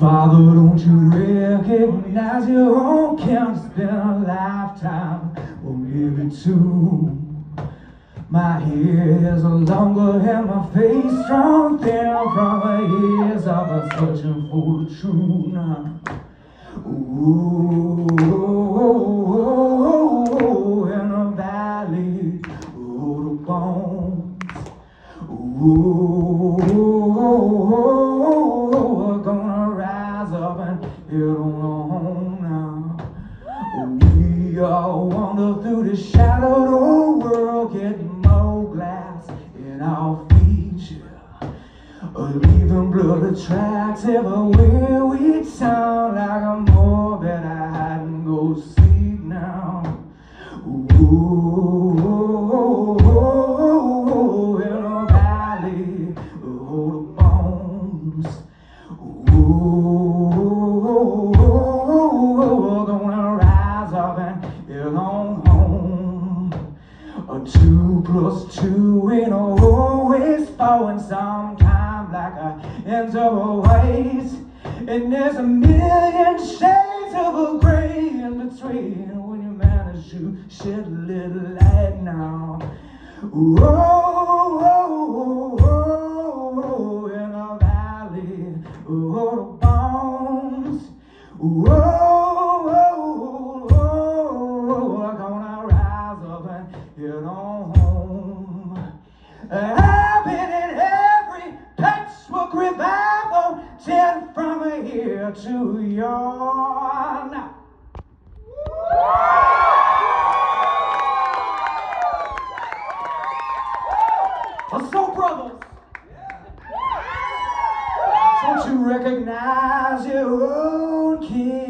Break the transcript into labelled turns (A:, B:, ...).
A: Father, don't you recognize your own count? It's been a lifetime, or maybe two. My hair's longer and my face strong down from the years of a searching for the now. Ooh, in a valley, oh, the bones. Ooh, home now. We all wander through the shadowed old world, getting more glass in our feet. yeah. Leaving blood tracks everywhere we sound like a morbid hide and go sleep now. Ooh, in a valley, the bones. Ooh, two plus two ain't always four, and sometimes like a ends of a ways. And there's a million shades of a gray in between when you manage to shed a little light now. Whoa, whoa, whoa, in a valley, oh, bones. Whoa, here to yawn. So, brothers, don't you recognize your own king?